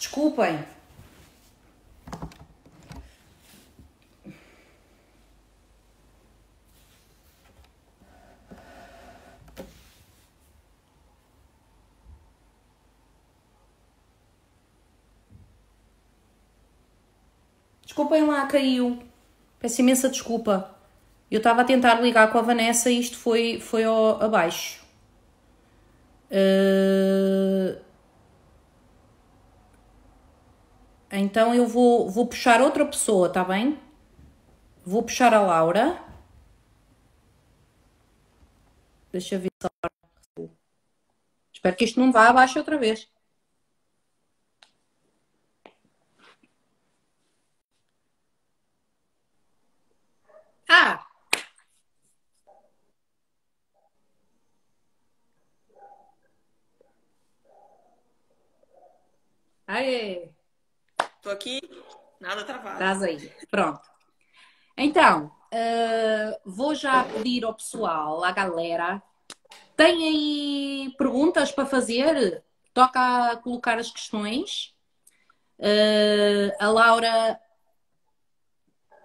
Desculpem. Desculpem lá, caiu. Peço imensa desculpa. Eu estava a tentar ligar com a Vanessa e isto foi, foi ao, abaixo. Uh... Então eu vou, vou puxar outra pessoa, tá bem? Vou puxar a Laura. Deixa eu ver se a Laura. Espero que isto não vá abaixo outra vez. Ah! Aê! Tô aqui, nada travado. Estás aí. Pronto. Então, uh, vou já pedir ao pessoal, à galera, tem aí perguntas para fazer? Toca a colocar as questões. Uh, a Laura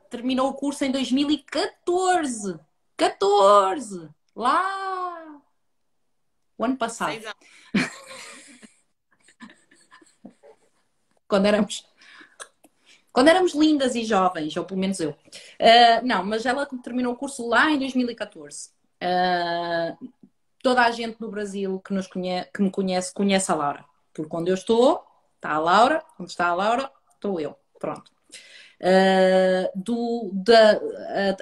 terminou o curso em 2014. 14! Lá! O ano passado. Quando éramos quando éramos lindas e jovens, ou pelo menos eu. Uh, não, mas ela terminou o curso lá em 2014. Uh, ah, toda a gente no Brasil que, nos conhece, que me conhece, conhece a Laura. Porque onde eu estou, está a Laura, onde está a Laura, estou eu. Pronto. Uh, do, da,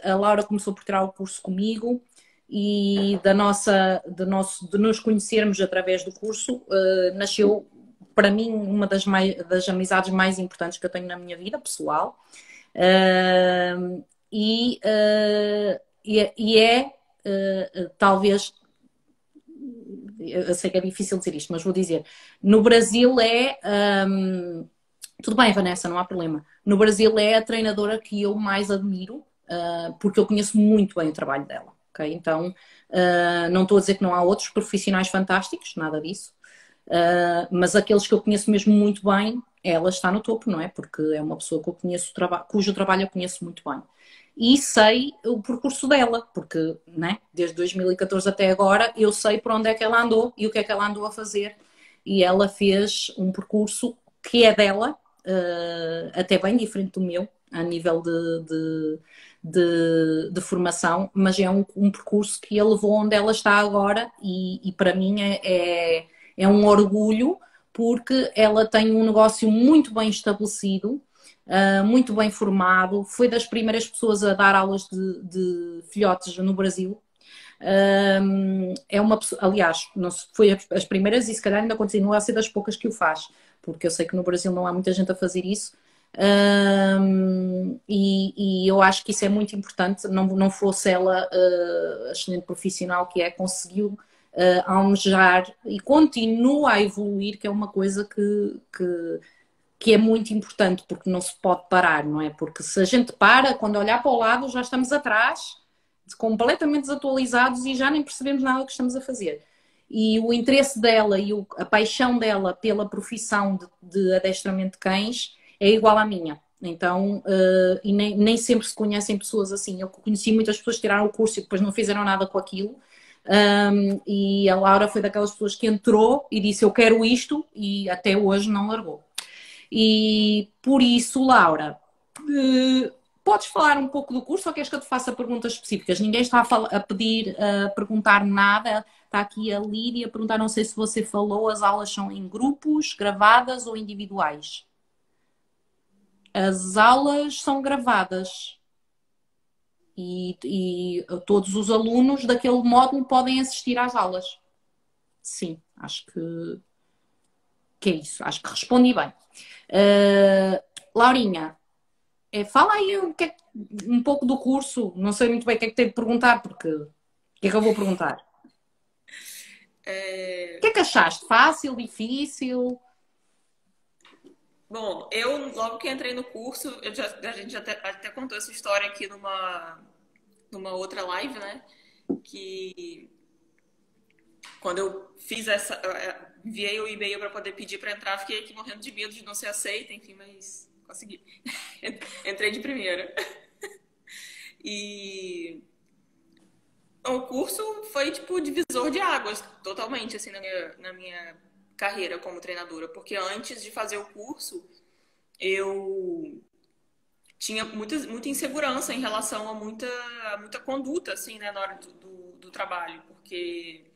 a, a, Laura começou por tirar o curso comigo e da nossa, de, nosso, de nos conhecermos através do curso, uh, nasceu para mim, uma das, mais, das amizades mais importantes que eu tenho na minha vida pessoal. Uh, e, uh, e, e, é, uh, talvez, eu sei que é difícil dizer isto, mas vou dizer: no Brasil é. Um, tudo bem, Vanessa, não há problema. No Brasil é a treinadora que eu mais admiro, porque eu conheço muito bem o trabalho dela. Okay? Então, não estou a dizer que não há outros profissionais fantásticos, nada disso. Uh, mas aqueles que eu conheço mesmo muito bem, ela está no topo, não é? Porque é uma pessoa que eu conheço, cujo trabalho eu conheço muito bem. E sei o percurso dela, porque né, desde 2014 até agora eu sei por onde é que ela andou e o que é que ela andou a fazer. E ela fez um percurso que é dela, uh, até bem diferente do meu, a nível de, de, de, de formação, mas é um, um, percurso que a levou onde ela está agora e, e para mim é, é é um orgulho porque ela tem um negócio muito bem estabelecido, uh, muito bem formado, foi das primeiras pessoas a dar aulas de, de filhotes no Brasil. É uma aliás, não foi as primeiras e se calhar ainda continua a ser das poucas que o faz, porque eu sei que no Brasil não há muita gente a fazer isso. E, e, eu acho que isso é muito importante. Não, não fosse ela uh, a excelente profissional que é, conseguiu uh, almejar e continua a evoluir, que é uma coisa que, que, que é muito importante, porque não se pode parar, não é? Porque se a gente para, quando olhar para o lado, já estamos atrás, completamente desatualizados e já nem percebemos nada que estamos a fazer. E o interesse dela e o, a paixão dela pela profissão de, de adestramento de cães é igual à minha. Então, uh, e nem, nem sempre se conhecem pessoas assim. Eu conheci muitas pessoas que tiraram o curso e depois não fizeram nada com aquilo. Um, e a Laura foi daquelas pessoas que entrou e disse: Eu quero isto, e até hoje não largou. E por isso, Laura, uh, podes falar um pouco do curso ou queres que eu te faça perguntas específicas? Ninguém está a, a pedir, a perguntar nada. Está aqui a Lídia a perguntar: Não sei se você falou, as aulas são em grupos, gravadas ou individuais? As aulas são gravadas e, e todos os alunos daquele módulo podem assistir às aulas. Sim, acho que, que é isso. Acho que respondi bem. Uh, Laurinha, é, fala aí um, que é, um pouco do curso. Não sei muito bem o que é que tenho de perguntar, porque o que é que eu vou perguntar? É... O que é que achaste? Fácil, difícil? Bom, eu logo que entrei no curso, já, a gente já até, até, contou essa história aqui numa, numa outra live, né? Que quando eu fiz essa. enviei o e-mail para poder pedir para entrar, fiquei aqui morrendo de medo de não ser aceita, enfim, mas consegui. Entrei de primeira. E o curso foi tipo divisor de águas totalmente assim na minha, na minha carreira como treinadora, porque antes de fazer o curso eu tinha muita, muita insegurança em relação a muita, muita conduta assim, né, na hora do, do, do trabalho, porque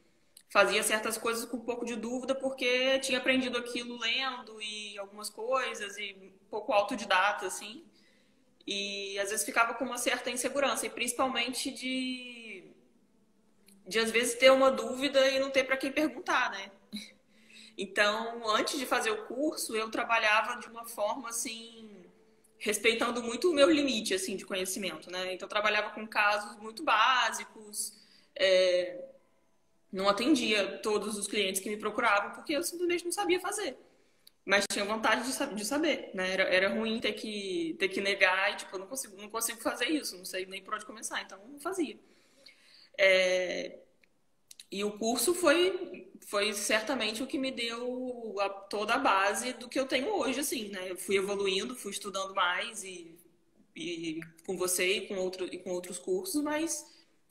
fazia certas coisas com um pouco de dúvida porque tinha aprendido aquilo lendo e algumas coisas e um pouco autodidata assim. E às vezes ficava com uma certa insegurança e principalmente de de às vezes ter uma dúvida e não ter para quem perguntar, né? Então, antes de fazer o curso, eu trabalhava de uma forma assim, respeitando muito o meu limite assim de conhecimento, né? Então, eu trabalhava com casos muito básicos, é, não atendia todos os clientes que me procuravam porque eu simplesmente não sabia fazer. Mas tinha vontade de, saber, né? Era, era ruim ter que, ter que negar e, tipo, eu não consigo, não consigo fazer isso, não sei nem por onde começar, então não fazia. É, e o curso foi, foi certamente o que me deu a, toda a base do que eu tenho hoje, assim, né? Eu fui evoluindo, fui estudando mais e, e com você e com, outro, e com outros cursos, mas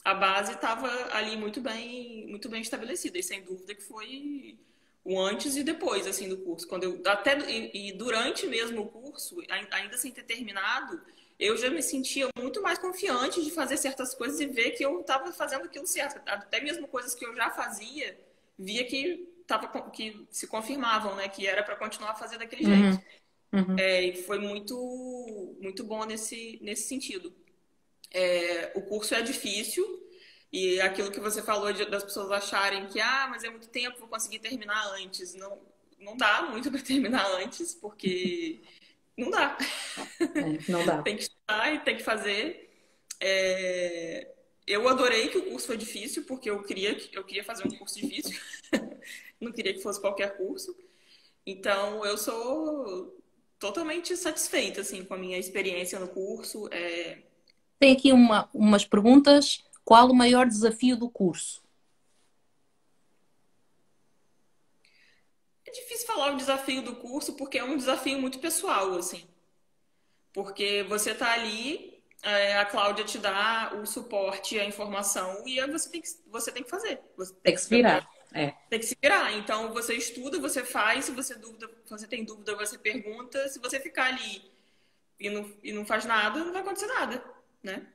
a base estava ali muito bem, muito bem estabelecida. E sem dúvida que foi o antes e depois, assim, do curso. Quando eu, até, e, e durante mesmo o curso, ainda sem ter terminado, eu já me sentia muito mais confiante de fazer certas coisas e ver que eu estava fazendo aquilo certo. Até mesmo coisas que eu já fazia, via que, tava, que se confirmavam, né? Que era para continuar a fazer daquele uhum. jeito. Uhum. É, e foi muito, muito bom nesse, nesse sentido. É, o curso é difícil e aquilo que você falou de, das pessoas acharem que, ah, mas é muito tempo, vou conseguir terminar antes. Não, não dá muito para terminar antes, porque não dá. É, não dá. tem que estudar e tem que fazer. É... Eu adorei que o curso foi difícil, porque eu queria, eu queria fazer um curso difícil. não queria que fosse qualquer curso. Então, eu sou totalmente satisfeita assim, com a minha experiência no curso. É... Tem aqui uma, umas perguntas. Qual o maior desafio do curso? Difícil falar o desafio do curso porque é um desafio muito pessoal, assim. Porque você está ali, é, a Cláudia te dá o suporte, a informação e você tem que, você tem que fazer. Você tem, tem que se virar. É. Tem que se virar. Então você estuda, você faz, se você dúvida, você tem dúvida, você pergunta. Se você ficar ali e não, e não faz nada, não vai acontecer nada, né?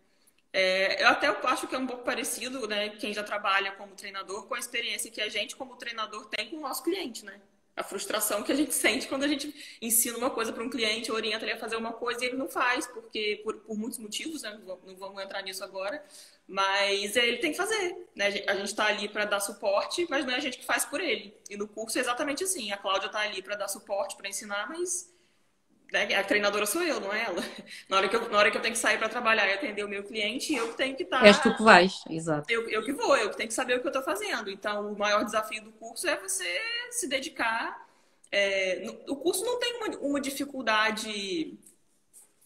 É, eu até acho que é um pouco parecido, né? Quem já trabalha como treinador, com a experiência que a gente, como treinador, tem com o nosso cliente, né? A frustração que a gente sente quando a gente ensina uma coisa para um cliente, orienta ele a fazer uma coisa e ele não faz, porque por, por muitos motivos, né? não vamos entrar nisso agora, mas ele tem que fazer. Né? A gente está ali para dar suporte, mas não é a gente que faz por ele. E no curso é exatamente assim: a Cláudia está ali para dar suporte, para ensinar, mas? A treinadora sou eu, não é ela. Na hora que eu, na hora que eu tenho que sair para trabalhar e atender o meu cliente, eu que tenho que estar. Tá... És tu que vais, exato. Eu, eu que vou, eu que tenho que saber o que eu estou fazendo. Então, o maior desafio do curso é você se dedicar. É, no, o curso não tem uma, uma dificuldade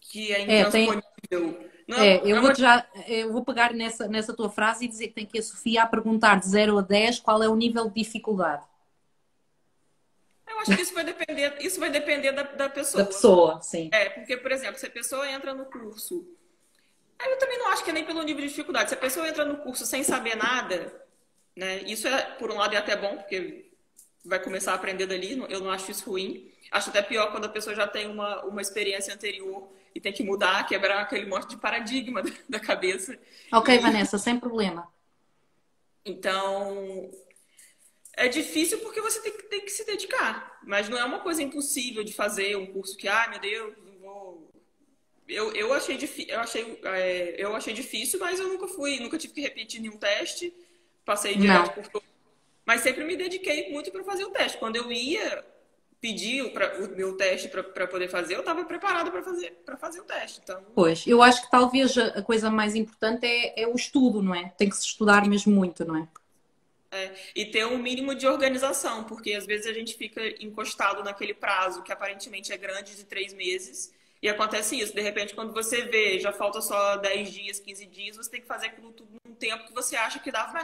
que é intransponível. É, é, eu, é vou já, eu vou pegar nessa, nessa tua frase e dizer que tem que a Sofia a perguntar de 0 a 10 qual é o nível de dificuldade. Acho que isso vai depender, isso vai depender da, da pessoa. Da pessoa, sim. É, porque, por exemplo, se a pessoa entra no curso. Eu também não acho que é nem pelo nível de dificuldade. Se a pessoa entra no curso sem saber nada, né? Isso é, por um lado, é até bom, porque vai começar a aprender dali. Eu não acho isso ruim. Acho até pior quando a pessoa já tem uma, uma experiência anterior e tem que mudar, quebrar aquele monte de paradigma da cabeça. Ok, e... Vanessa, sem problema. Então, é difícil porque você tem que, tem que se dedicar. Mas não é uma coisa impossível de fazer um curso que, ai meu Deus, não vou. Eu, eu, achei, eu, achei, é, eu achei difícil, mas eu nunca fui, nunca tive que repetir nenhum teste. Passei direto não. por todo. Mas sempre me dediquei muito para fazer o teste. Quando eu ia pedir pra, o meu teste para poder fazer, eu estava preparada para fazer, fazer o teste. Então... Pois, eu acho que talvez a coisa mais importante é, é o estudo, não é? Tem que se estudar mesmo muito, não é? É, e ter um mínimo de organização, porque às vezes a gente fica encostado naquele prazo que aparentemente é grande de três meses, e acontece isso. De repente, quando você vê, já falta só 10 dias, 15 dias, você tem que fazer aquilo tudo num tempo que você acha que dá, mas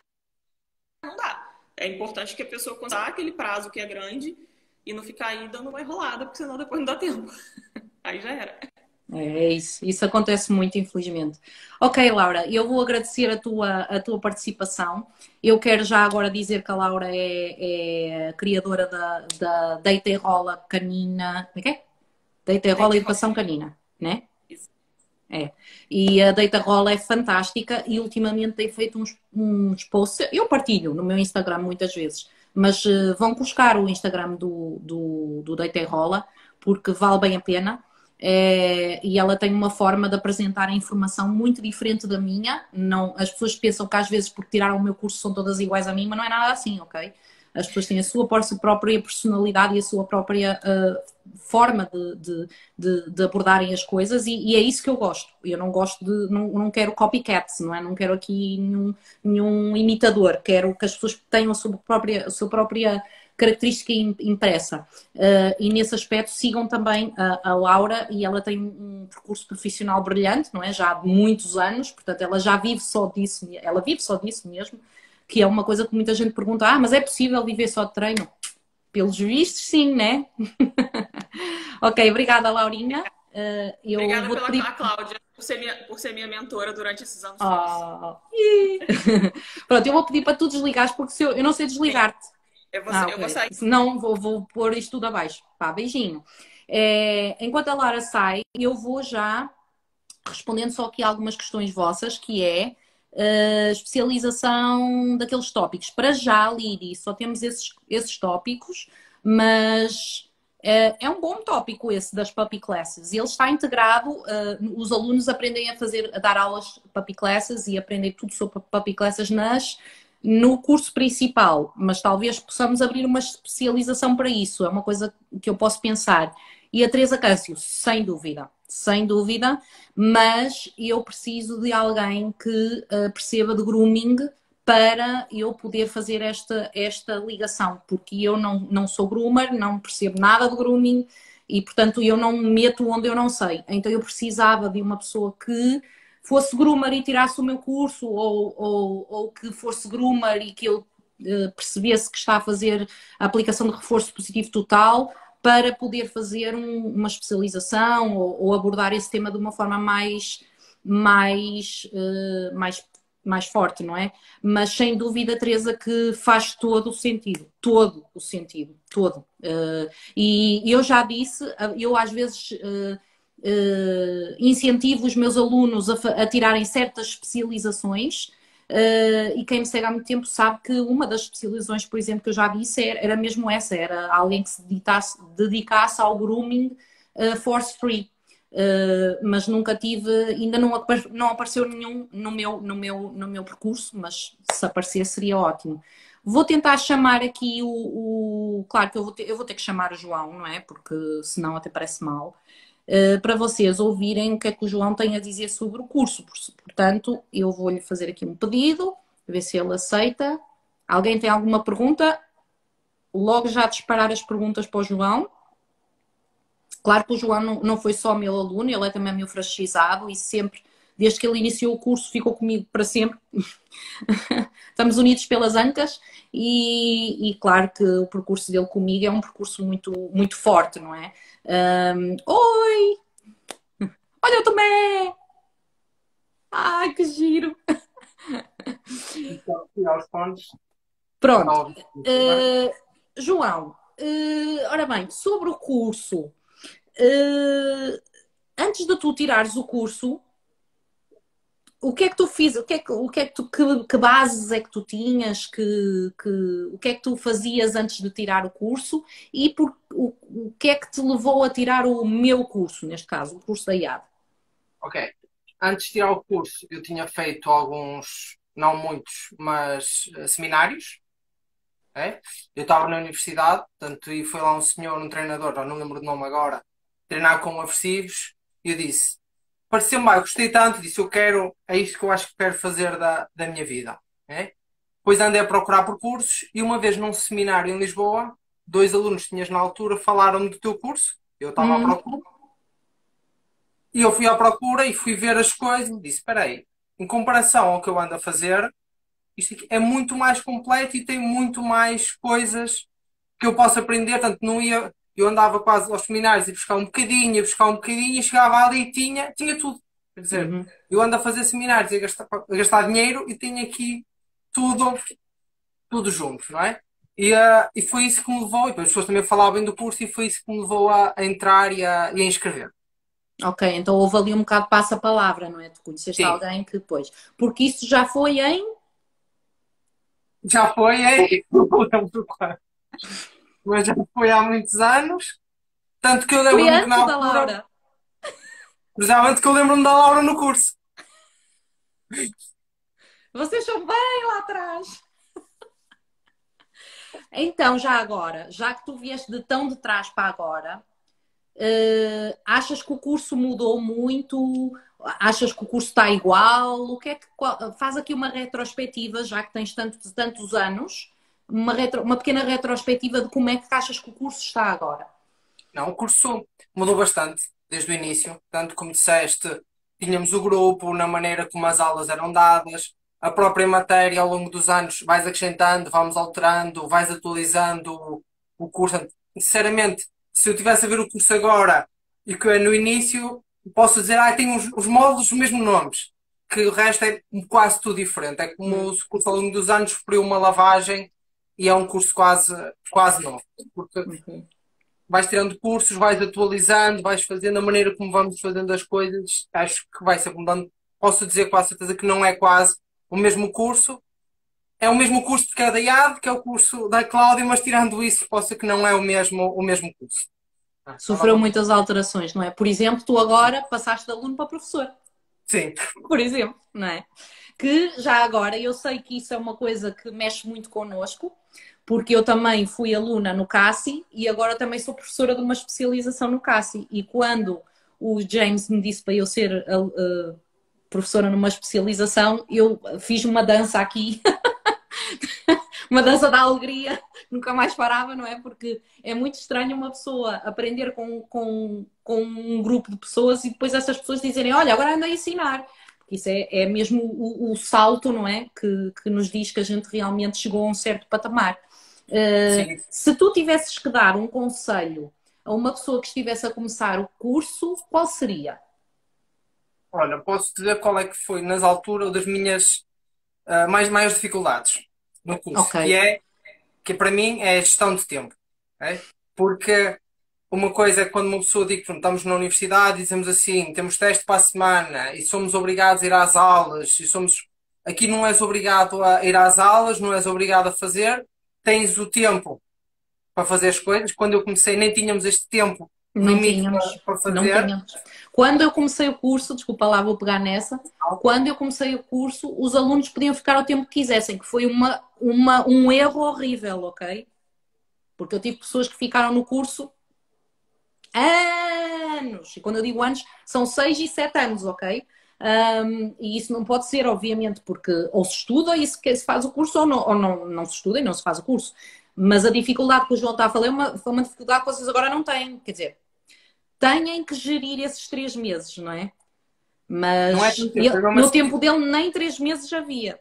não dá. É importante que a pessoa consiga aquele prazo que é grande e não ficar aí dando uma enrolada, porque senão depois não dá tempo. Aí já era. É isso, isso acontece muito, infelizmente. Ok, Laura, eu vou agradecer a tua, a tua participação. Eu quero já agora dizer que a Laura é, é criadora da, da Deita e Rola Canina. Como é que é? Deita e Rola Educação Canina, né? Isso. É. E a Deita Rola é fantástica e ultimamente tem feito uns, uns posts. Eu partilho no meu Instagram muitas vezes, mas uh, vão buscar o Instagram do, do, do Deita e Rola porque vale bem a pena é, e ela tem uma forma de apresentar a informação muito diferente da minha. Não, as pessoas pensam que às vezes por tiraram o meu curso são todas iguais a mim, mas não é nada assim, ok? As pessoas têm a sua própria personalidade e a sua própria uh, forma de, de, de, de, abordarem as coisas e, e, é isso que eu gosto. Eu não gosto de, não, não quero copycats, não é? Não quero aqui nenhum, nenhum imitador. Quero que as pessoas tenham a sua própria, a sua própria característica impressa. Uh, e nesse aspecto sigam também a, a, Laura e ela tem um percurso profissional brilhante, não é? Já há muitos anos, portanto ela já vive só disso, ela vive só disso mesmo, que é uma coisa que muita gente pergunta, ah, mas é possível viver só de treino? Pelos vistos, sim, né? ok, obrigada, Laurinha. Uh, eu obrigada vou pela pedir... Cláudia por ser, minha, por ser minha mentora durante esses anos. Oh. Pronto, eu vou pedir para tu desligares, porque se eu, eu não sei desligar-te. Eu vou, ah, okay. eu vou sair. Não, vou, vou pôr isto tudo abaixo. Pá, beijinho. É, enquanto a Lara sai, eu vou já respondendo só aqui algumas questões vossas, que é uh, especialização daqueles tópicos. Para já, Liri, só temos esses, esses tópicos, mas uh, é um bom tópico esse das puppy classes. Ele está integrado, uh, os alunos aprendem a fazer, a dar aulas puppy classes e aprendem tudo sobre puppy classes nas no curso principal, mas talvez possamos abrir uma especialização para isso, é uma coisa que eu posso pensar. E a Teresa Câncio, sem dúvida, sem dúvida, mas eu preciso de alguém que uh, perceba de grooming para eu poder fazer esta, esta ligação, porque eu não, não sou groomer, não percebo nada de grooming e, portanto, eu não me meto onde eu não sei. Então, eu precisava de uma pessoa que fosse groomer e tirasse o meu curso, ou, ou, ou que fosse groomer e que eu uh, percebesse que está a fazer a aplicação de reforço positivo total, para poder fazer um, uma especialização ou, ou, abordar esse tema de uma forma mais, mais, uh, mais, mais forte, não é? Mas sem dúvida, Teresa, que faz todo o sentido, todo o sentido, todo. Uh, e eu já disse, eu às vezes uh, incentivo os meus alunos a, a tirarem certas especializações. Uh, e quem me segue há muito tempo sabe que uma das especializações, por exemplo, que eu já disse era, era mesmo essa, era alguém que se dedicasse, dedicasse ao grooming uh, force free. Uh, mas nunca tive, ainda não, não apareceu nenhum no meu, no, meu, no meu percurso, mas se aparecer seria ótimo. Vou tentar chamar aqui o. o claro que eu vou, ter, eu vou ter que chamar o João, não é? Porque senão até parece mal. Eh, para vocês ouvirem o que é que o João tem a dizer sobre o curso. Portanto, eu vou-lhe fazer aqui um pedido, ver se ele aceita. Alguém tem alguma pergunta? Logo já disparar as perguntas para o João. Claro que o João não, não foi só meu aluno, ele é também meu franchizado e sempre, desde que ele iniciou o curso, ficou comigo para sempre. Estamos unidos pelas ancas e, e, claro que o percurso dele comigo é um percurso muito, muito forte, não é? Um, Oi! Olha o Tomé! Ai, que giro! Então, Pronto. Uh, João, uh, ora bem, sobre o curso, uh, antes de tu tirares o curso, o que é que tu fiz? O que é que, o que, é que tu que, que, bases é que tu tinhas? Que, que, o que é que tu fazias antes de tirar o curso? E por, o, o que é que te levou a tirar o meu curso, neste caso, o curso da IAD? Ok. Antes de tirar o curso, eu tinha feito alguns, não muitos, mas uh, seminários. É? Eu estava na universidade, portanto, e foi lá um senhor, um treinador, não lembro do nome agora, treinar com aversivos, e eu disse: pareceu-me bem, gostei tanto, disse eu quero, é isto que eu acho que quero fazer da, da minha vida. É? Depois andei a procurar percursos e uma vez num seminário em Lisboa, dois alunos que tinhas na altura falaram do teu curso, eu estava hum. à procura. E eu fui à procura e fui ver as coisas e disse, espera aí, em comparação ao que eu ando a fazer, isto aqui é muito mais completo e tem muito mais coisas que eu posso aprender. Tanto não ia, eu andava quase aos seminários e buscar um bocadinho, ia buscar um bocadinho e chegava ali e tinha, tinha tudo. Quer dizer, uhum. eu ando a fazer seminários e a gastar, a gastar dinheiro e tenho aqui tudo, tudo junto, não é? E, uh, e foi isso que me levou, e as pessoas também falavam do curso, e foi isso que me levou a, a entrar e a, e a inscrever. Ok, então houve ali um bocado passa-palavra, não é? Tu conheceste Sim. alguém que depois. Porque isso já foi em. Já foi em. Mas já foi há muitos anos. Tanto que eu lembro-me que na altura. Da Laura. Precisamente que eu lembro-me da Laura no curso. Vocês são bem lá atrás. Então, já agora, já que tu vieste de tão de trás para agora, uh, achas que o curso mudou muito? Achas que o curso está igual? O que é que faz aqui uma retrospectiva, já que tens tantos, tantos anos, uma, retro, uma pequena retrospectiva de como é que achas que o curso está agora? Não, o curso mudou bastante desde o início, tanto como disseste, tínhamos o grupo, na maneira como as aulas eram dadas, a própria matéria ao longo dos anos vais acrescentando, vamos alterando, vais atualizando o curso. Sinceramente, se eu tivesse a ver o curso agora e que é no início, posso dizer, ah, tem os, os módulos os mesmos nomes, que o resto é quase tudo diferente. É como hum. o curso ao longo dos anos sofreu uma lavagem e é um curso quase, quase novo. Porque uhum. vais tirando cursos, vais atualizando, vais fazendo a maneira como vamos fazendo as coisas. Acho que vai ser mudando. Posso dizer com a certeza que não é quase o mesmo curso. É o mesmo curso de cada IAD, que é o curso da Cláudia, mas tirando isso, posso ser que não é o mesmo, o mesmo curso. Sofreu muitas alterações, não é? Por exemplo, tu agora passaste de aluno para professor. Sim. Por exemplo, não é? Que já agora, eu sei que isso é uma coisa que mexe muito connosco, porque eu também fui aluna no CASI e agora também sou professora de uma especialização no CASI. E quando o James me disse para eu ser uh, professora numa especialização, eu fiz uma dança aqui, uma dança da alegria, nunca mais parava, não é? Porque é muito estranho uma pessoa aprender com, com, com um grupo de pessoas e depois essas pessoas dizerem: Olha, agora ando a ensinar. Isso é, é mesmo o, o, salto, não é? Que, que nos diz que a gente realmente chegou a um certo patamar. Uh, se tu tivesses que dar um conselho a uma pessoa que estivesse a começar o curso, qual seria? Olha, posso dizer qual é que foi, nas alturas, das minhas uh, mais maiores dificuldades no curso. Okay. Que é, que para mim é a gestão de tempo. Okay? Porque uma coisa é quando uma pessoa diz que estamos na universidade e dizemos assim, temos teste para a semana e somos obrigados a ir às aulas e somos... Aqui não és obrigado a ir às aulas, não és obrigado a fazer, tens o tempo para fazer as coisas. Quando eu comecei nem tínhamos este tempo não tínhamos, para fazer. Não tínhamos. Quando eu comecei o curso, desculpa lá, vou pegar nessa. Quando eu comecei o curso, os alunos podiam ficar o tempo que quisessem, que foi uma, uma, um erro horrível, ok? Porque eu tive pessoas que ficaram no curso anos. E quando eu digo anos, são seis e sete anos, ok? Um, e isso não pode ser, obviamente, porque ou se estuda e se, se faz o curso, ou, não, ou não, não se estuda e não se faz o curso. Mas a dificuldade que o João está a falar é uma, foi uma dificuldade que vocês agora não têm. Quer dizer, têm que gerir esses três meses, não é? Mas não é tempo, ele, no tempo dele nem três meses havia.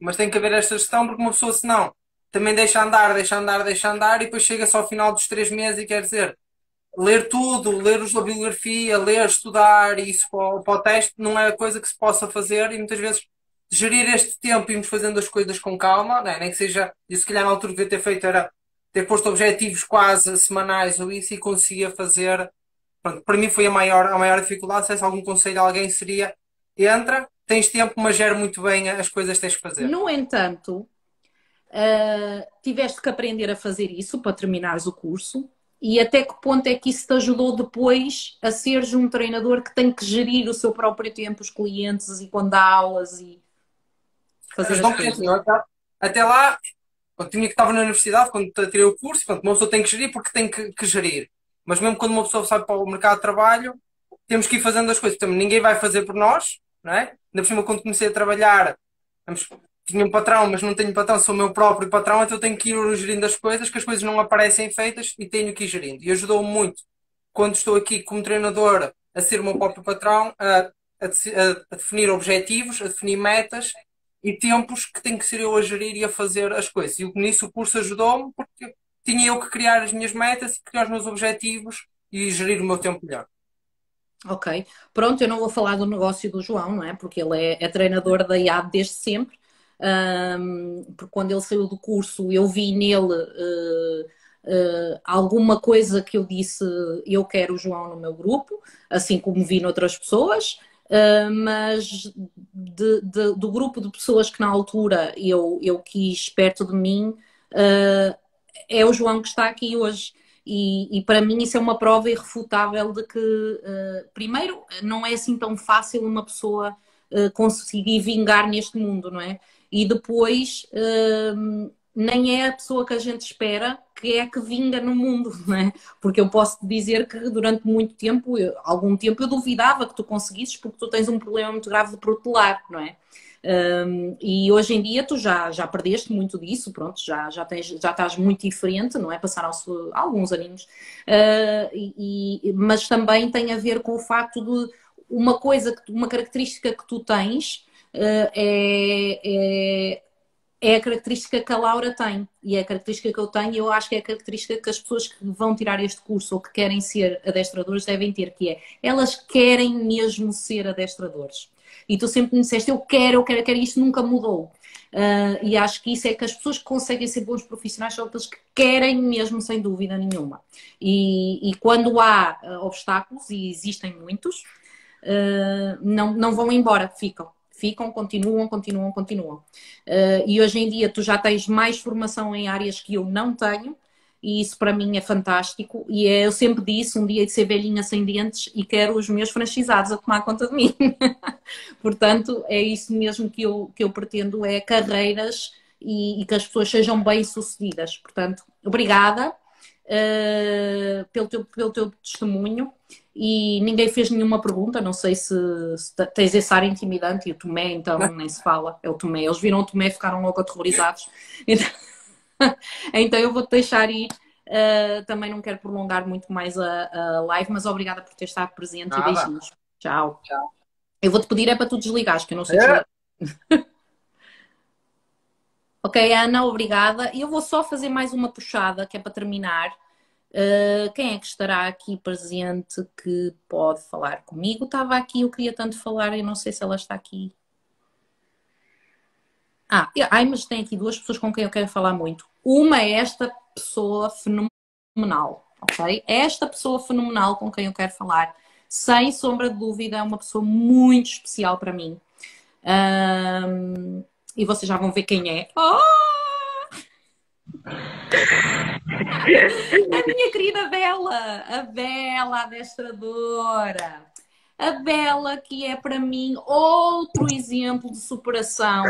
Mas tem que haver esta gestão porque uma pessoa senão também deixa andar, deixa andar, deixa andar e depois chega só ao final dos três meses e quer dizer ler tudo, ler a bibliografia, ler, estudar isso para, para o teste não é coisa que se possa fazer e muitas vezes gerir este tempo e irmos fazendo as coisas com calma, né? nem que seja, e se calhar na altura devia ter feito era ter posto objetivos quase semanais ou isso e conseguia fazer. Pronto, para mim foi a maior, a maior dificuldade. Se algum conselho a alguém seria entra, tens tempo, mas gera muito bem as coisas que tens que fazer. No entanto, uh, tiveste que aprender a fazer isso para terminares o curso. E até que ponto é que isso te ajudou depois a seres um treinador que tem que gerir o seu próprio tempo, os clientes e quando dá aulas e fazer as coisas. Até, até lá, quando tinha que estava na universidade, quando tirei o curso, quando uma pessoa tem que gerir porque tem que, que, gerir. Mas mesmo quando uma pessoa sai para o mercado de trabalho, temos que ir fazendo as coisas. Também ninguém vai fazer por nós, não é? Ainda por cima, quando comecei a trabalhar, tinha um patrão, mas não tenho patrão, sou o meu próprio patrão, então eu tenho que ir gerindo as coisas, que as coisas não aparecem feitas e tenho que ir gerindo. E ajudou-me muito, quando estou aqui como treinador, a ser o meu próprio patrão, a, a, a, definir objetivos, a definir metas e tempos que tenho que ser eu a gerir e a fazer as coisas. E nisso o curso ajudou-me porque tinha eu que criar as minhas metas e criar os meus objetivos e gerir o meu tempo melhor. Ok, pronto, eu não vou falar do negócio do João, não é? Porque ele é, é treinador da IAD desde sempre. Um, porque quando ele saiu do curso, eu vi nele uh, uh, alguma coisa que eu disse: eu quero o João no meu grupo, assim como vi noutras pessoas. Uh, mas de, de, do grupo de pessoas que na altura eu, eu quis perto de mim, é o João que está aqui hoje. E, e, para mim isso é uma prova irrefutável de que, uh, primeiro, não é assim tão fácil uma pessoa uh, conseguir vingar neste mundo, não é? E depois, uh, nem é a pessoa que a gente espera que é que vinga no mundo, não é? Porque eu posso dizer que durante muito tempo, eu, algum tempo, eu duvidava que tu conseguisses porque tu tens um problema muito grave de protelar, não é? Um, e hoje em dia tu já, já perdeste muito disso, pronto, já, já, tens, já estás muito diferente, não é? Passaram-se alguns aninhos, uh, e, e, mas também tem a ver com o facto de uma coisa, uma característica que tu tens é, é, é, a característica que a Laura tem, e é a característica que eu tenho, e eu acho que é a característica que as pessoas que vão tirar este curso ou que querem ser adestradores devem ter, que é elas querem mesmo ser adestradores e tu sempre me disseste eu quero, eu quero, eu quero, e isso nunca mudou. Uh, e acho que isso é que as pessoas que conseguem ser bons profissionais são aqueles que querem mesmo, sem dúvida nenhuma. E, e quando há uh, obstáculos, e existem muitos, uh, não, não vão embora, ficam. Ficam, continuam, continuam, continuam. e hoje em dia tu já tens mais formação em áreas que eu não tenho, e isso para mim é fantástico. E é, eu sempre disse um dia de ser velhinha sem dentes e quero os meus franchisados a tomar conta de mim. Portanto, é isso mesmo que eu, que eu pretendo, é carreiras e, e que as pessoas sejam bem-sucedidas. Portanto, obrigada uh, pelo, teu, pelo teu testemunho e ninguém fez nenhuma pergunta, não sei se, se tens esse ar intimidante e o Tomé então nem se fala, é o Tomé. Eles viram o Tomé e ficaram logo aterrorizados. Então... então eu vou-te deixar ir. Uh, também não quero prolongar muito mais a, a, live, mas obrigada por ter estado presente Nada. e beijinhos. Tchau. Tchau. Eu vou-te pedir é para tu desligares, que eu não sei é. ok, Ana, obrigada. E eu vou só fazer mais uma puxada, que é para terminar. Uh, quem é que estará aqui presente que pode falar comigo? Estava aqui, eu queria tanto falar, eu não sei se ela está aqui. Ah, ai, mas tem aqui duas pessoas com quem eu quero falar muito. Uma é esta pessoa fenomenal, ok? Esta pessoa fenomenal com quem eu quero falar, sem sombra de dúvida, é uma pessoa muito especial para mim. Um, e vocês já vão ver quem é. Oh! A minha querida Bela, a Bela adestradora. A Bela, que é para mim outro exemplo de superação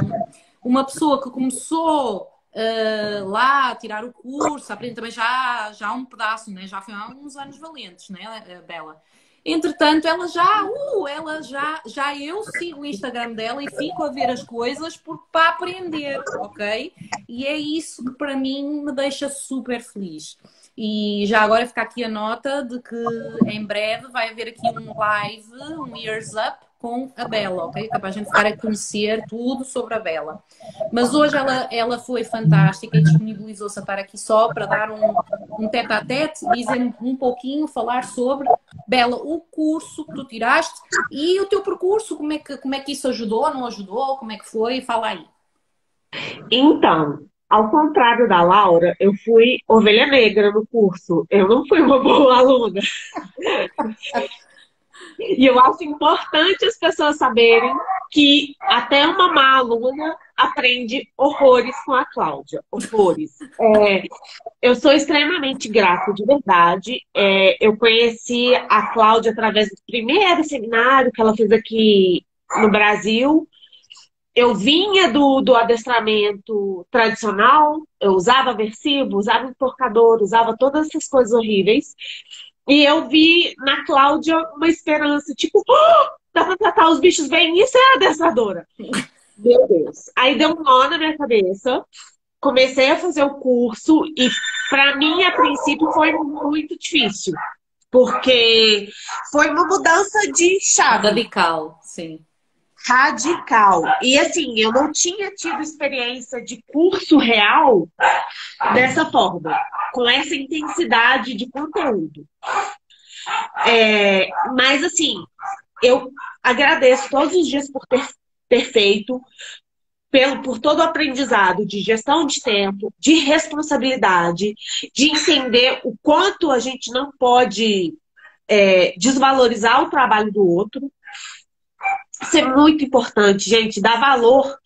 uma pessoa que começou uh, lá a tirar o curso, aprende também já, já um pedaço, né? já foi há uns anos valentes, né, Bela? Entretanto, ela já, uh, ela já, já eu sigo o Instagram dela e fico a ver as coisas por, para aprender, ok? E é isso que para mim me deixa super feliz. E já agora fica aqui a nota de que em breve vai haver aqui um live, um Years Up, com a Bela, ok? Para a gente ficar a conhecer tudo sobre a Bela. Mas hoje ela, ela foi fantástica e disponibilizou-se a estar aqui só para dar um, um tete a tete, dizer um pouquinho, falar sobre Bela, o curso que tu tiraste e o teu percurso, como é que, como é que isso ajudou, não ajudou, como é que foi? Fala aí. Então, ao contrário da Laura, eu fui ovelha negra no curso. Eu não fui uma boa aluna. E eu acho importante as pessoas saberem que até uma má aluna aprende horrores com a Cláudia. Horrores. É, eu sou extremamente grata, de verdade. É, eu conheci a Cláudia através do primeiro seminário que ela fez aqui no Brasil. Eu vinha do, do adestramento tradicional, eu usava aversivo, usava enforcador, usava todas essas coisas horríveis. E eu vi na Cláudia uma esperança, tipo, oh, dá pra tratar os bichos bem, isso é adestradora. Meu Deus. Aí deu um nó na minha cabeça, comecei a fazer o curso e para mim, a princípio, foi muito difícil. Porque foi uma mudança de chave. Radical, sim. Radical. E assim, eu não tinha tido experiência de curso real dessa forma, com essa intensidade de conteúdo. É, mas assim, eu agradeço todos os dias por ter, ter feito, pelo, por todo o aprendizado de gestão de tempo, de responsabilidade, de entender o quanto a gente não pode é, desvalorizar o trabalho do outro. Isso é muito importante, gente, dar valor.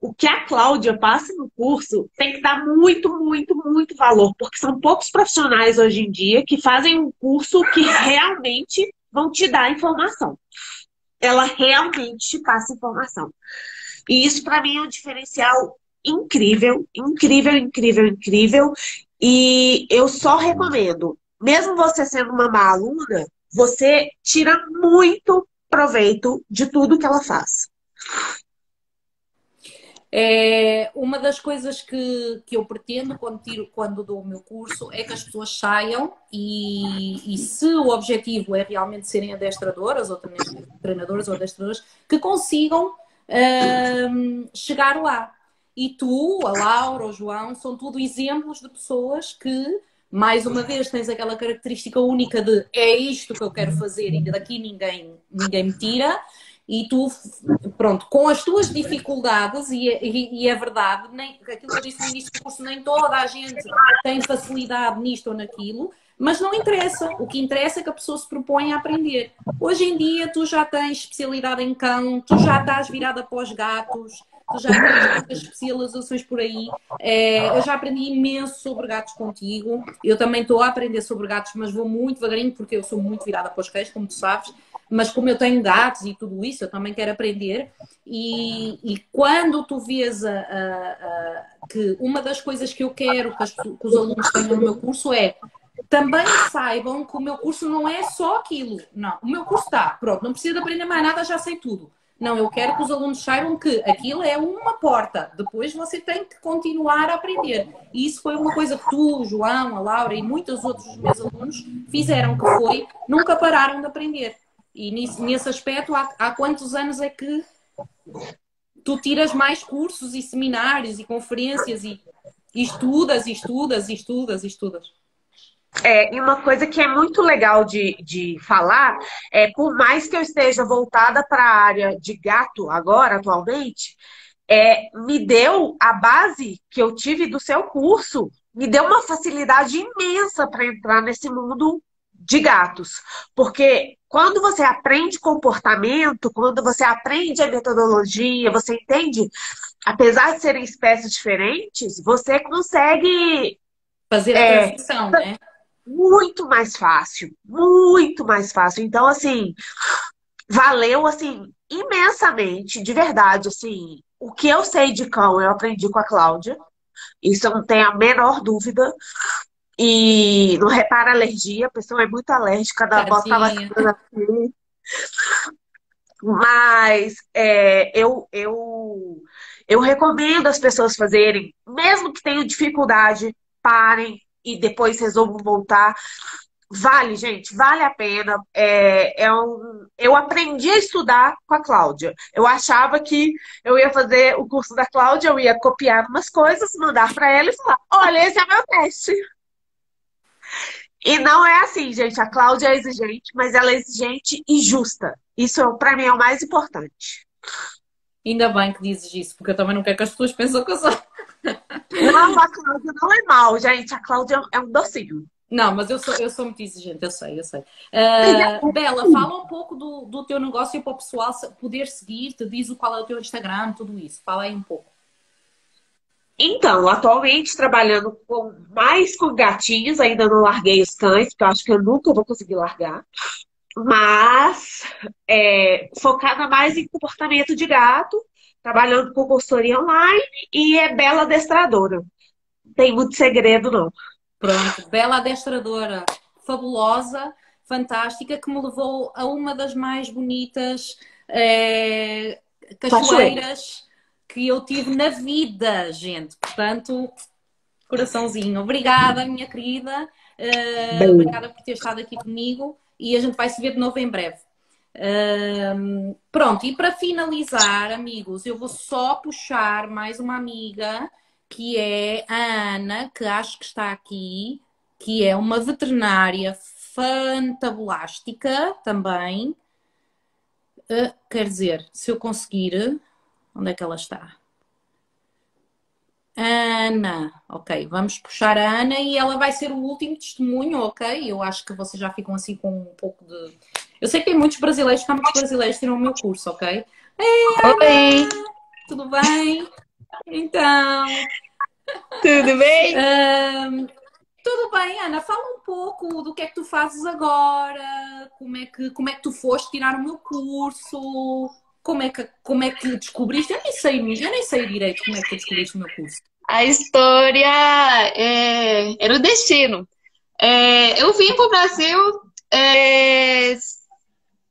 O que a Cláudia passa no curso tem que dar muito, muito, muito valor, porque são poucos profissionais hoje em dia que fazem um curso que realmente vão te dar informação. Ela realmente te passa informação. E isso, para mim, é um diferencial incrível, incrível, incrível, incrível. E eu só recomendo, mesmo você sendo uma má aluna, você tira muito proveito de tudo que ela faz. É, uma das coisas que, que eu pretendo quando, tiro, quando dou o meu curso é que as pessoas saiam e, e se o objetivo é realmente serem adestradoras ou treinadoras ou adestradoras, que consigam um, chegar lá. E tu, a Laura, o João, são tudo exemplos de pessoas que, mais uma vez, tens aquela característica única de é isto que eu quero fazer e daqui ninguém, ninguém me tira. E tu, pronto, com as tuas dificuldades, e, e, e é verdade, nem, aquilo que eu disse no início do curso, nem toda a gente tem facilidade nisto ou naquilo, mas não interessa. O que interessa é que a pessoa se propõe a aprender. Hoje em dia, tu já tens especialidade em cão, tu já estás virada para os gatos, tu já tens especializações por aí. É, eu já aprendi imenso sobre gatos contigo. Eu também estou a aprender sobre gatos, mas vou muito devagarinho porque eu sou muito virada para os cães, como tu sabes. Mas como eu tenho gatos e tudo isso, eu também quero aprender. E, e quando tu vês a, a, a, que uma das coisas que eu quero que, as, que os alunos tenham no meu curso é também saibam que o meu curso não é só aquilo. Não, o meu curso está, pronto, não precisa de aprender mais nada, já sei tudo. Não, eu quero que os alunos saibam que aquilo é uma porta. Depois você tem que continuar a aprender. E isso foi uma coisa que tu, João, a Laura e muitos outros meus alunos fizeram, que foi nunca pararam de aprender. E nesse, nesse aspecto, há, há quantos anos é que tu tiras mais cursos e seminários e conferências e, e estudas, e estudas, e estudas, e estudas? É, e uma coisa que é muito legal de, de falar é, por mais que eu esteja voltada para a área de gato agora, atualmente, é, me deu a base que eu tive do seu curso, me deu uma facilidade imensa para entrar nesse mundo de gatos. Porque quando você aprende comportamento, quando você aprende a metodologia, você entende, apesar de serem espécies diferentes, você consegue fazer a é, transição, né? Muito mais fácil, muito mais fácil. Então, assim, valeu, assim, imensamente, de verdade, assim, o que eu sei de cão eu aprendi com a Cláudia, isso eu não tenho a menor dúvida. E não repara alergia, a pessoa é muito alérgica da voz assim. Mas é, eu, eu, eu recomendo as pessoas fazerem, mesmo que tenham dificuldade, parem, e depois resolvo voltar. Vale, gente, vale a pena. É, é um... Eu aprendi a estudar com a Cláudia. Eu achava que eu ia fazer o curso da Cláudia, eu ia copiar umas coisas, mandar para ela e falar: olha, esse é meu teste. E não é assim, gente. A Cláudia é exigente, mas ela é exigente e justa. Isso, para mim, é o mais importante. Ainda bem que dizes isso, porque eu também não quero que as pessoas pensem que eu sou. Não, a Cláudia não é mal, gente. A Cláudia é um docinho. Não, mas eu sou, eu sou muito exigente, eu sei, eu sei. Uh, Bela, fala um pouco do, do teu negócio para o pessoal poder seguir, te diz o qual é o teu Instagram, tudo isso. Fala aí um pouco. Então, atualmente trabalhando com, mais com gatinhos, ainda não larguei os cães, porque eu acho que eu nunca vou conseguir largar. Mas é, focada mais em comportamento de gato trabalhando com consultoria online e é bela adestradora. Não tem muito segredo, não. Pronto, bela adestradora, fabulosa, fantástica, que me levou a uma das mais bonitas é, cachoeiras que eu tive na vida, gente. Portanto, coraçãozinho. Obrigada, minha querida. Uh, obrigada por ter estado aqui comigo e a gente vai se ver de novo em breve. Um, pronto, e para finalizar, amigos, eu vou só puxar mais uma amiga que é a Ana, que acho que está aqui, que é uma veterinária fantabulástica também. Uh, quer dizer, se eu conseguir, onde é que ela está? Ana, ok, vamos puxar a Ana e ela vai ser o último testemunho, ok? Eu acho que vocês já ficam assim com um pouco de. Eu sei que tem muitos brasileiros, há muitos brasileiros que tiram o meu curso, ok? Ei, Ana, Oi! Tudo bem? Então. Tudo bem? Um, tudo bem, Ana. Fala um pouco do que é que tu fazes agora, como é que, como é que tu foste tirar o meu curso, como é que, como é que descobriste? Eu nem sei, eu nem sei direito como é que tu descobriste o meu curso. A história é, era o destino. É, eu vim para o Brasil é,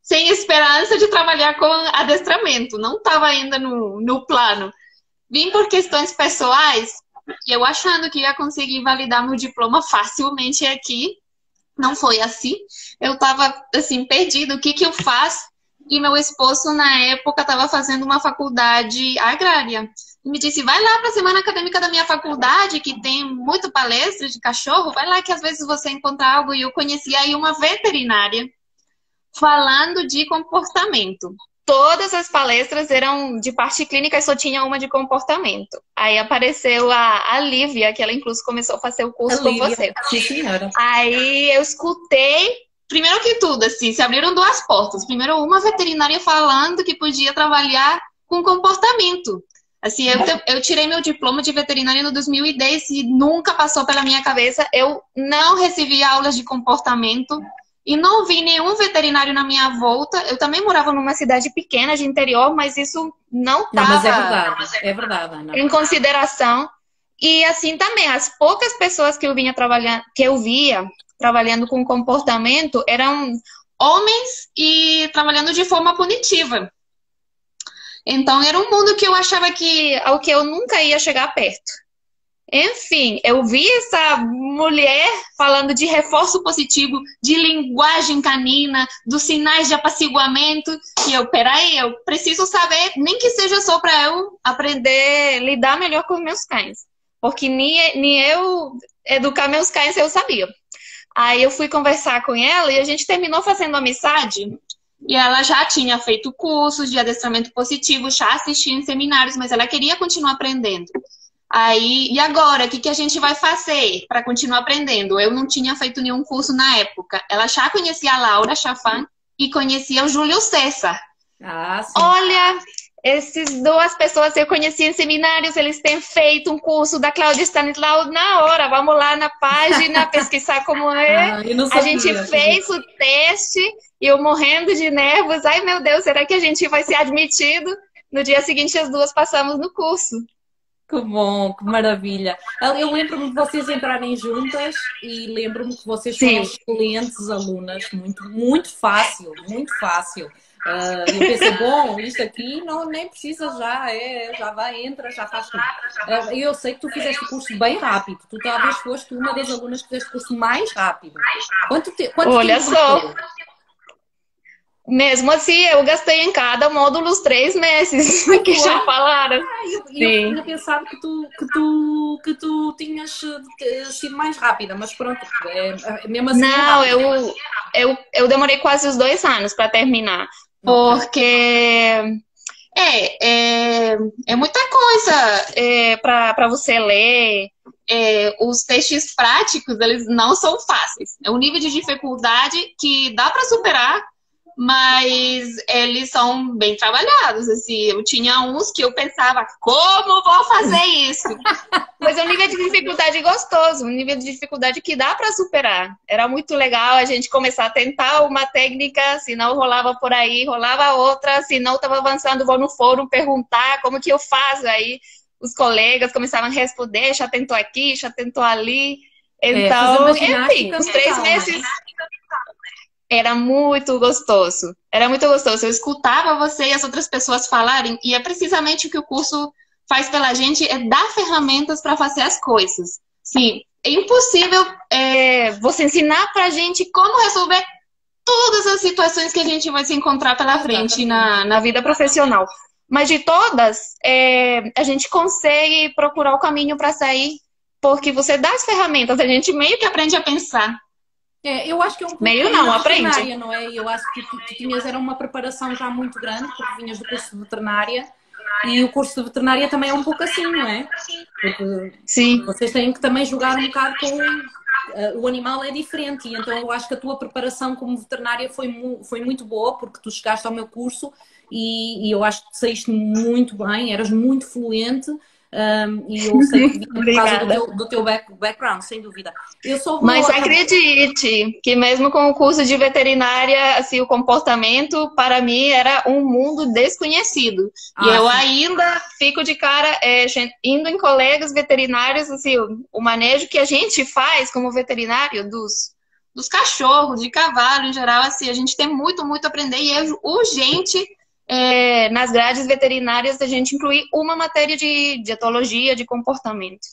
sem esperança de trabalhar com adestramento, não estava ainda no, no plano. Vim por questões pessoais e eu achando que ia conseguir validar meu diploma facilmente aqui. Não foi assim. Eu estava assim, perdido. O que, que eu faço? E meu esposo, na época, estava fazendo uma faculdade agrária. E me disse: vai lá para a semana acadêmica da minha faculdade, que tem muito palestra de cachorro, vai lá que às vezes você encontra algo. E eu conheci aí uma veterinária falando de comportamento. Todas as palestras eram de parte clínica e só tinha uma de comportamento. Aí apareceu a, a Lívia, que ela inclusive começou a fazer o curso a com Lívia. você. Sim, senhora. Aí eu escutei primeiro que tudo, assim, se abriram duas portas. Primeiro, uma veterinária falando que podia trabalhar com comportamento. Assim, eu, eu tirei meu diploma de veterinária no 2010 e nunca passou pela minha cabeça. Eu não recebi aulas de comportamento e não vi nenhum veterinário na minha volta. Eu também morava numa cidade pequena de interior, mas isso não estava. Mas é verdade, é verdade, Ana. Em consideração. E assim também, as poucas pessoas que eu vinha trabalhando, que eu via trabalhando com comportamento eram homens e trabalhando de forma punitiva. Então era um mundo que eu achava que ao que eu nunca ia chegar perto. Enfim, eu vi essa mulher falando de reforço positivo, de linguagem canina, dos sinais de apaciguamento, e eu, peraí, eu preciso saber, nem que seja só para eu aprender a lidar melhor com meus cães. Porque nem, nem eu educar meus cães eu sabia. Aí eu fui conversar com ela e a gente terminou fazendo amizade. E ela já tinha feito cursos de adestramento positivo, já assistia em seminários, mas ela queria continuar aprendendo. Aí, e agora, o que, que a gente vai fazer para continuar aprendendo? Eu não tinha feito nenhum curso na época. Ela já conhecia a Laura Chafan e conhecia o Júlio César. Ah, sim. Olha, essas duas pessoas eu conheci em seminários, eles têm feito um curso da Cláudia Stanislau na hora. Vamos lá na página pesquisar como é. Ah, a gente fez o teste e eu morrendo de nervos. Ai, meu Deus, será que a gente vai ser admitido? No dia seguinte, as duas passamos no curso. Que bom, que maravilha. Eu lembro-me de vocês entrarem juntas e lembro-me que vocês foram excelentes alunas, muito, muito fácil, muito fácil. Uh, eu pensei, bom, isto aqui não, nem precisa já, é, já vai, entra, já faz tudo. Uh, eu sei que tu fizeste o curso bem rápido. Tu talvez foste uma das alunas que fizeste o curso mais rápido. Quanto, te, quanto Olha tempo só. Mesmo assim, eu gastei em cada módulo os três meses que já falaram. Ah, eu, eu tinha pensado que tu, que, tu, que tu tinhas sido mais rápida, mas pronto, é, é mesmo assim. Não, é eu, eu, eu demorei quase os dois anos para terminar. Porque é, é, é muita coisa é, para você ler. É, os testes práticos, eles não são fáceis. É um nível de dificuldade que dá para superar, mas eles são bem trabalhados. Assim, eu tinha uns que eu pensava, como vou fazer isso? mas é um nível de dificuldade gostoso, um nível de dificuldade que dá para superar. Era muito legal a gente começar a tentar uma técnica, se não rolava por aí, rolava outra, se não estava avançando, vou no fórum perguntar como que eu faço aí. Os colegas começavam a responder, já tentou aqui, já tentou ali. É, então, é, enfim, os três meses era muito gostoso. Era muito gostoso. Eu escutava você e as outras pessoas falarem, e é precisamente o que o curso faz pela gente, é dar ferramentas para fazer as coisas. Sim, é impossível é, você ensinar para a gente como resolver todas as situações que a gente vai se encontrar pela frente na, na vida profissional. Mas de todas, é, a gente consegue procurar o caminho para sair, porque você dá as ferramentas, a gente meio que aprende a pensar. É, eu acho que é um Meio não, aprende. Não é? Eu acho que tu, tu, tinhas era uma preparação já muito grande, porque vinhas do curso de veterinária. E o curso de veterinária também é um pouco assim, não é? Porque Sim. vocês têm que também jogar um bocado com. Uh, o animal é diferente, e então eu acho que a tua preparação como veterinária foi, mu foi muito boa, porque tu chegaste ao meu curso e, e eu acho que saíste muito bem, eras muito fluente um, e eu sei que por causa do teu, do teu back, background, sem dúvida. Eu sou Mas acredite que mesmo com o curso de veterinária, assim, o comportamento para mim era um mundo desconhecido. Ah, e eu sim. ainda fico de cara é, indo em colegas veterinários, assim, o, o manejo que a gente faz como veterinário dos dos cachorros, de cavalo em geral, assim, a gente tem muito, muito a aprender e é urgente é, nas grades veterinárias a gente incluir uma matéria de, de etologia, de comportamento.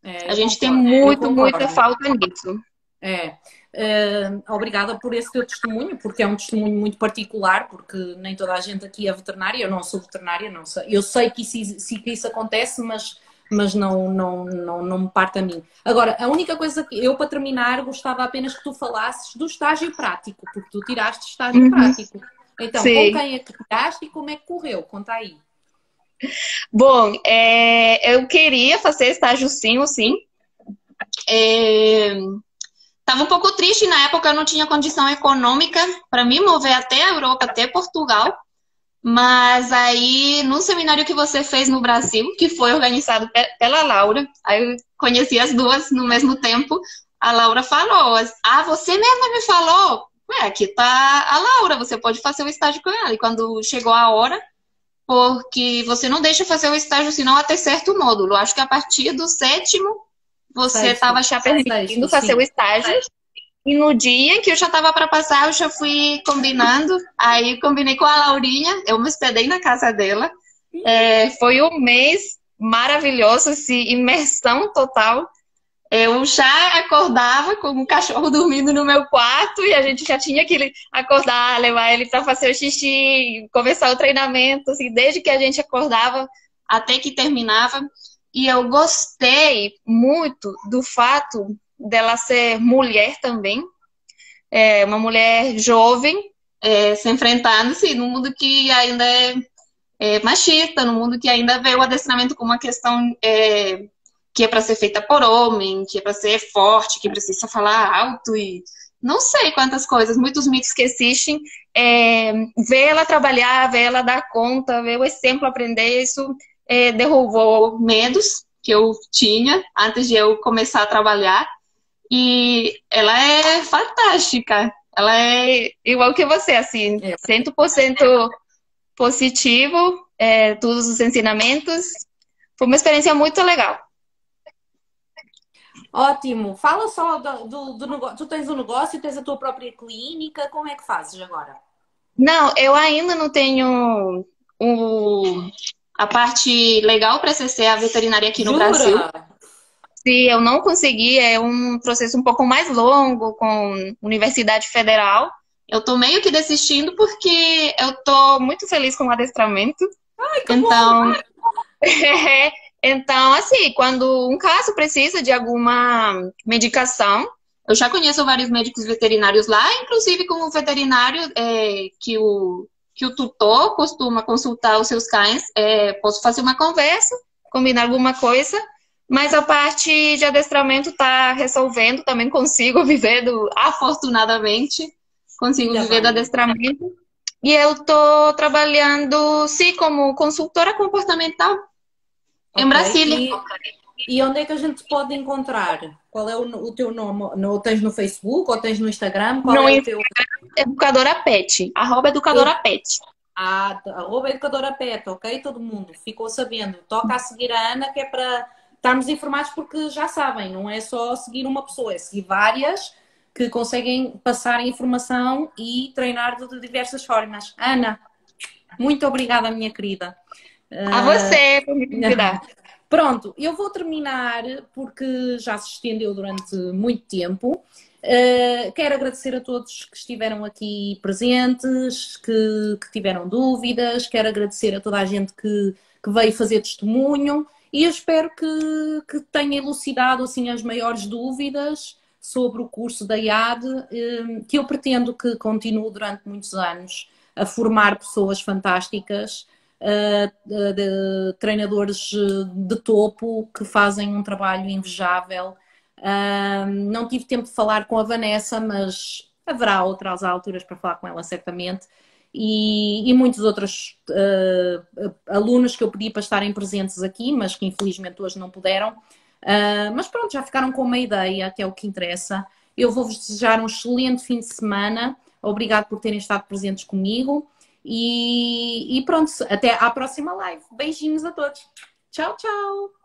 É, a gente concordo, tem muito, muita falta nisso. É. Uh, obrigada por esse teu testemunho, porque é um testemunho muito particular, porque nem toda a gente aqui é veterinária, eu não sou veterinária, não sei. Eu sei que isso, que isso acontece, mas, mas não, não, não, não me parte a mim. Agora, a única coisa que eu, para terminar, gostava apenas que tu falasses do estágio prático, porque tu tiraste estágio uhum. prático. Então, Sim. com quem é que tiraste e como é que correu? Conta aí. Bom, é, eu queria fazer estágio sim, sim. É, tava um pouco triste na época, eu não tinha condição econômica para me mover até a Europa, até Portugal. Mas aí, no seminário que você fez no Brasil, que foi organizado pela Laura, aí eu conheci as duas no mesmo tempo, a Laura falou: Ah, você mesma me falou Ué, aqui tá a Laura, você pode fazer o estágio com ela. E quando chegou a hora, porque você não deixa fazer o estágio senão até certo módulo. Acho que a partir do sétimo você estava já permitindo fazer o estágio. E no dia que eu já estava para passar, eu já fui combinando. Aí combinei com a Laurinha, eu me hospedei na casa dela. É, foi um mês maravilhoso, assim, imersão total. Eu já acordava com o cachorro dormindo no meu quarto e a gente já tinha que acordar, levar ele para fazer o xixi, começar o treinamento, assim, desde que a gente acordava até que terminava. E eu gostei muito do fato dela ser mulher também, é, uma mulher jovem, é, se enfrentando assim, no mundo que ainda é, é, machista, no mundo que ainda vê o adestramento como uma questão é, que é para ser feita por homem, que é para ser forte, que precisa falar alto e não sei quantas coisas, muitos mitos que existem. É, ver ela trabalhar, ver ela dar conta, ver o exemplo aprender, isso é, derrubou medos que eu tinha antes de eu começar a trabalhar. E ela é fantástica. Ela é igual que você, assim, 100% é. positivo, é, todos os ensinamentos. Foi uma experiência muito legal. Ótimo. Fala só do, do, do, negócio. Tu tens um negócio, tens a tua própria clínica. Como é que fazes agora? Não, eu ainda não tenho o, a parte legal para exercer a veterinária aqui no Jura? Brasil. Se eu não conseguir, é um processo um pouco mais longo com Universidade Federal. Eu tô meio que desistindo porque eu tô muito feliz com o adestramento. Ai, que então, bom. Então, assim, quando um caso precisa de alguma medicação, eu já conheço vários médicos veterinários lá, inclusive com o veterinário é, que, o, que o tutor costuma consultar os seus cães. É, posso fazer uma conversa, combinar alguma coisa, mas a parte de adestramento está resolvendo, também consigo viver do, afortunadamente, consigo Já viver vai. do adestramento. E eu estou trabalhando, sim, como consultora comportamental Okay. Em Brasília. E, e, onde é que a gente pode encontrar? Qual é o, o teu nome? No, tens no Facebook ou tens no Instagram? Qual no é o teu... Educadora Pet. Arroba Educadora Pet. Ah, arroba Educadora Pet, ok? Todo mundo ficou sabendo. Toca a seguir a Ana, que é para estarmos informados, porque já sabem, não é só seguir uma pessoa, é seguir várias que conseguem passar informação e treinar de diversas formas. Ana, muito obrigada, minha querida. A você por me convidar. Pronto, eu vou terminar porque já se estendeu durante muito tempo. Uh, quero agradecer a todos que estiveram aqui presentes, que, que tiveram dúvidas, quero agradecer a toda a gente que, que veio fazer testemunho e eu espero que, que tenha elucidado assim, as maiores dúvidas sobre o curso da IAD, um, que eu pretendo que continue durante muitos anos a formar pessoas fantásticas, de, treinadores de topo que fazem um trabalho invejável não tive tempo de falar com a Vanessa, mas haverá outras alturas para falar com ela, certamente. E, e muitos outros uh, alunos que eu pedi para estarem presentes aqui, mas que infelizmente hoje não puderam. Uh, mas pronto, já ficaram com uma ideia, que é o que interessa. Eu vou-vos desejar um excelente fim de semana. Obrigado por terem estado presentes comigo. E, e pronto, até à próxima live. Beijinhos a todos. Tchau, tchau.